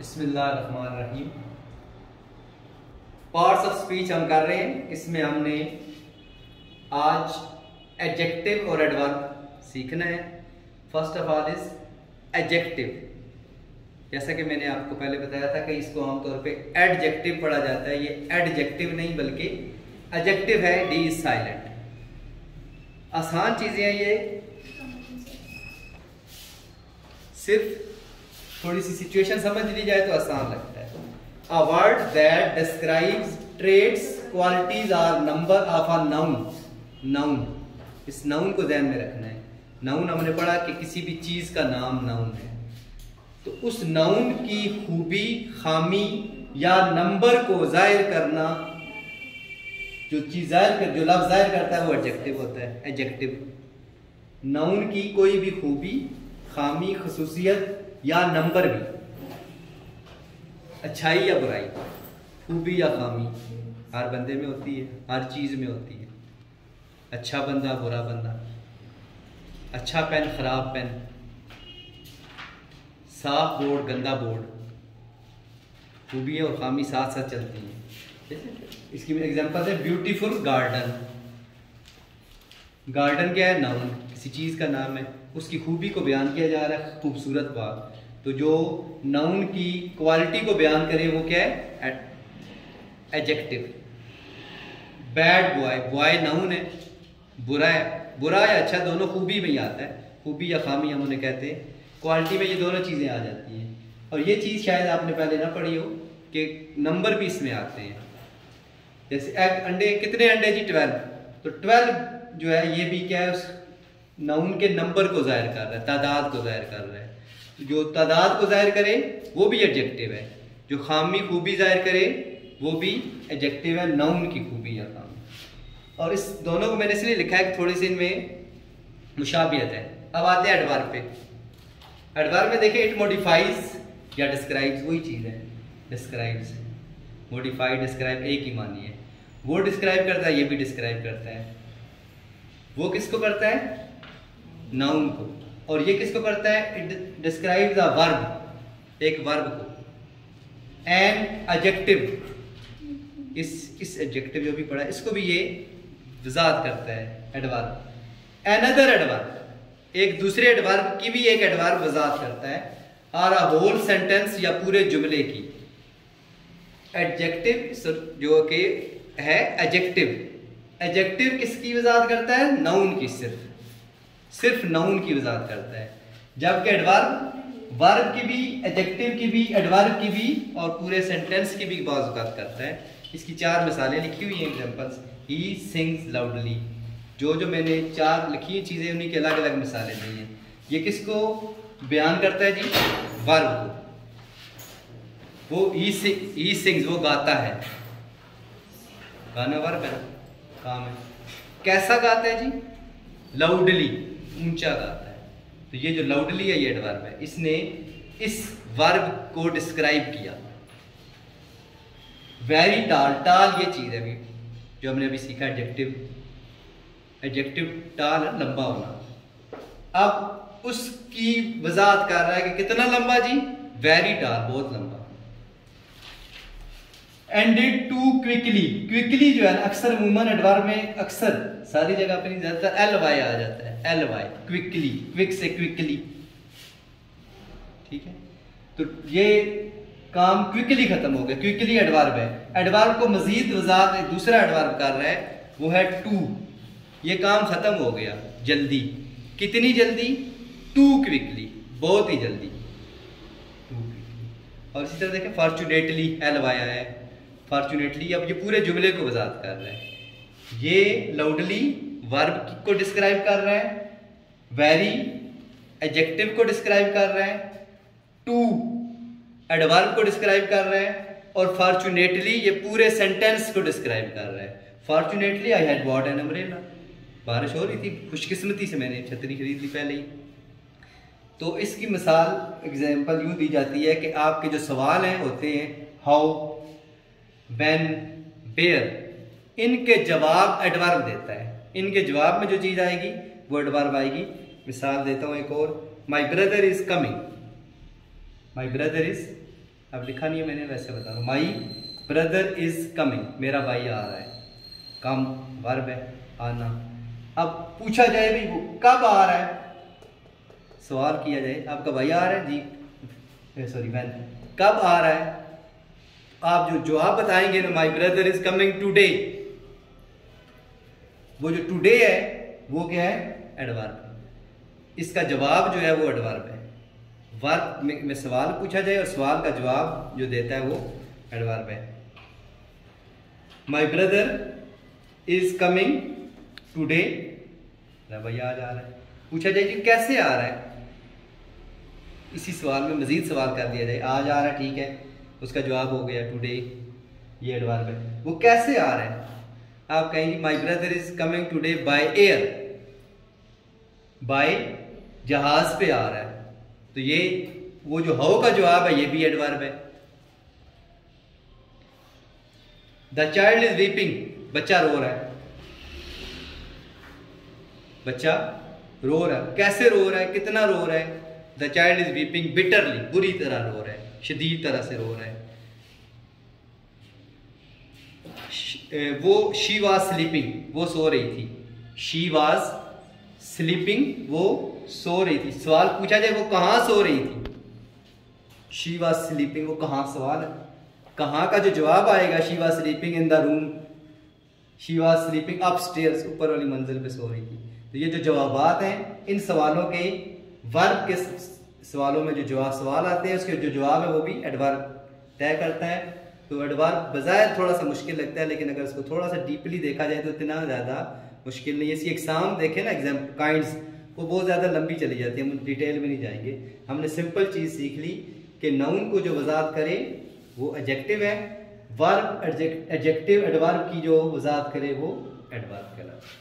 Rahim parts of speech हम कर रहे हैं, इसमें हमने आज एडजेक्टिव और एडवर्ब सीखना है। First of all is adjective जैसा कि मैंने आपको पहले बताया था कि इसको आमतौर पे एडजेक्टिव पढ़ा जाता है। ये एडजेक्टिव नहीं, बल्कि एडजेक्टिव है डी इज़ साइलेंट आसान चीज़ें हैं ये। सिर्फ़ थोड़ी सी सिचुएशन समझ ली जाए तो आसान लगता है। A word that describes traits qualities or number of a noun noun इस नाउन को ध्यान में रखना है। नाउन हमने पढ़ा कि किसी भी चीज़ का नाम नाउन है। तो उस नाउन की खूबी, खामी या नंबर को ज़ाहिर करना, जो चीज़ ज़ाहिर कर, जो लफ्ज ज़ाहिर करता है, वो एडजेक्टिव होता है। एडजेक्टिव नाउन की कोई भी खूबी, खामी, खसूसियत या नंबर भी। अच्छाई या बुराई, खूबी या खामी, हर बंदे में होती है, हर चीज़ में होती है। अच्छा बंदा, बुरा बंदा। अच्छा पेन, ख़राब पेन। साफ़ बोर्ड, गंदा बोर्ड। खूबियाँ और खामी साथ साथ चलती हैं। इसकी एग्जांपल है ब्यूटीफुल गार्डन गार्डन क्या है? नाउन किसी चीज़ का नाम है। उसकी खूबी को बयान किया जा रहा है, खूबसूरत बात। तो जो नाउन की क्वालिटी को बयान करे, वो क्या है? Adjective bad boy boy noun है। बुरा है। बुरा या अच्छा दोनों खूबी में ही आता है। खूबी या खामी हम उन्हें कहते हैं। क्वालिटी में ये दोनों चीज़ें आ जाती हैं। और ये चीज़ शायद आपने पहले ना पढ़ी हो कि नंबर भी इसमें आते हैं। जैसे एग अंडे, कितने अंडे जी? ट्वेल्व तो ट्वेल्व जो है, ये भी क्या है? उस नाउन के नंबर को ज़ाहिर कर रहा है, तादाद को ज़ाहिर कर रहा है। जो तादाद को ज़ाहिर करे, वो भी एडजेक्टिव है। जो खामी खूबी ज़ाहिर करे, वो भी एडजेक्टिव है नाउन की खूबी या खामी। और इस दोनों को मैंने इसलिए लिखा है कि थोड़ी सी इनमें मुशाबियत है। अब आते हैं एडवार पे। एडवार में देखिए इट मोडिफाइज या डिस्क्राइब्स वही चीज़ है। डिस्क्राइब्स मोडिफाई डिस्क्राइब एक ही मानी है। वो डिस्क्राइब करता है, ये भी डिस्क्राइब करता है। वो किसको करता है? नाउन को। और ये किसको करता है? इट डिस्क्राइब द वर्ब एक वर्ब को। एन एडजेक्टिव इस इस एडजेक्टिव जो भी पढ़ा, इसको भी ये वजात करता है एडवर्ब एनदर एडवर्ब एक दूसरे एडवर्ब की भी एक एडवर्ब वजात करता है और अ होल सेंटेंस या पूरे जुमले की। एडजेक्टिव जो कि है एडजेक्टिव एडजेक्टिव किसकी वजात करता है? नाउन की सिर्फ़। सिर्फ़ नाउन की वजात करता है। जबकि एडवर्ब वर्ब की भी एडजेक्टिव की भी एडवर्ब की भी और पूरे सेंटेंस की भी बाजुकात करता है। इसकी चार मिसालें लिखी हुई हैं एग्जाम्पल्स ही सिंग्स लाउडली जो जो मैंने चार लिखी हुई चीज़ें, उन्हीं की अलग अलग मिसालें दी हैं। ये किसको बयान करता है जी? वर्ब को। वो ई सिंग्स वो गाता है। गाना वर्ब है काम है। कैसा गाता है जी? लाउडली ऊँचा गाता है। तो ये जो लाउडली है, ये एडवर्ब है इसने इस वर्ब को डिस्क्राइब किया। वेरी टाल टाल ये चीज़ है अभी जो हमने अभी सीखा एडजेक्टिव एडजेक्टिव टाल लंबा होना। अब उसकी वजात कर रहा है कि कितना लंबा जी? वेरी टाल बहुत लंबा। एंडेड टू क्विकली क्विकली जो है ना, अक्सर वूमन एडवार में अक्सर, सारी जगह पे नहीं जाता एल वाई आ जाता है। एल वाई क्विकली क्विक से क्विकली ठीक है? तो ये काम क्विकली खत्म हो गया क्विकली एडवार्ब है। एडवार्ब को मजीद वजात दूसरा एडवार्ब कर रहा है, वो है टू ये काम खत्म हो गया, जल्दी। कितनी जल्दी? टू क्विकली बहुत ही जल्दी। टू क्विकली और इसी तरह देखें फॉर्चुनेटली एल वाई है। फॉर्चुनेटली अब ये पूरे जुमले को वजात कर रहा है। ये लाउडली वर्ब को डिस्क्राइब कर रहा है वेरी एडजेक्टिव को डिस्क्राइब कर रहा है टू एडवर्ब को डिस्क्राइब कर रहा है, और फॉर्चुनेटली ये पूरे सेंटेंस को डिस्क्राइब कर रहा है। Fortunately I had bought an umbrella बारिश हो रही थी, खुशकिस्मती से मैंने छतरी खरीद ली पहले ही। तो इसकी मिसाल एग्ज़ाम्पल यूँ दी जाती है कि आपके जो सवाल हैं, होते हैं हाउ वैन बेयर इनके जवाब एडवर्ब देता है। इनके जवाब में जो चीज़ आएगी, वो एडवर्ब आएगी। मिसाल देता हूँ एक और my brother is coming my brother is अब लिखा नहीं है मैंने, वैसे बता रहा माई ब्रदर इज़ कमिंग मेरा भाई आ रहा है। कम वर्ब है, आना। अब पूछा जाए भाई वो कब आ रहा है? सवाल किया जाए, आपका भाई आ रहा है? जी सॉरी वैन कब आ रहा है? आप जो जवाब बताएँगे ना my brother is coming today वो जो टुडे है वो क्या है? एडवर्ब इसका जवाब जो है वो एडवर्ब है। वर्ब में, सवाल पूछा जाए और सवाल का जवाब जो देता है वो एडवर्ब है। My brother is coming today भैया आज आ रहा है। पूछा जाए जी कैसे आ रहा है? इसी सवाल में मजीद सवाल कर दिया जाए। आज आ रहा है ठीक है। उसका जवाब हो गया टुडे ये एडवर्ब है। वो कैसे आ रहा है? आप कहेंगे my brother is coming today by air by जहाज़ पे आ रहा है। तो ये, वो जो हाउ का जवाब है, ये भी एडवर्ब है। द चाइल्ड इज़ वीपिंग बच्चा रो रहा है। बच्चा रो रहा है। कैसे रो रहा है? कितना रो रहा है? The child is weeping bitterly बुरी तरह रो रहा है। शदीद तरह से रो रहा है। वो शी वाज स्लीपिंग, वो सो रही थी। शी वाज स्लीपिंग, वो सो रही थी। सवाल पूछा जाए, वो कहाँ सो रही थी? शी वाज स्लीपिंग, वो कहाँ? सवाल, कहाँ का जो जवाब आएगा, she was sleeping in the room. She was sleeping up ऊपर वाली मंजिल पे सो रही थी। तो ये जो जवाब हैं, इन सवालों के वर्ब के सवालों में जो जवाब सवाल आते हैं, उसके जो जवाब है, वो भी एडवर्ब तय करता है। तो एडवार बज़ाहिर थोड़ा सा मुश्किल लगता है, लेकिन अगर उसको थोड़ा सा डीपली देखा जाए तो इतना ज़्यादा मुश्किल नहीं है। इसकी एग्ज़ाम देखें ना एग्ज़ाम काइंड्स वो बहुत ज़्यादा लंबी चली जाती है, हम डिटेल में नहीं जाएँगे। हमने सिंपल चीज़ सीख ली कि नाउन को जो वजात करे, वो एडजेक्टिव है। वर्ब एडजेक्टिव एडवर्ब की जो वजात करे, वो एडवर्ब कहलाता है।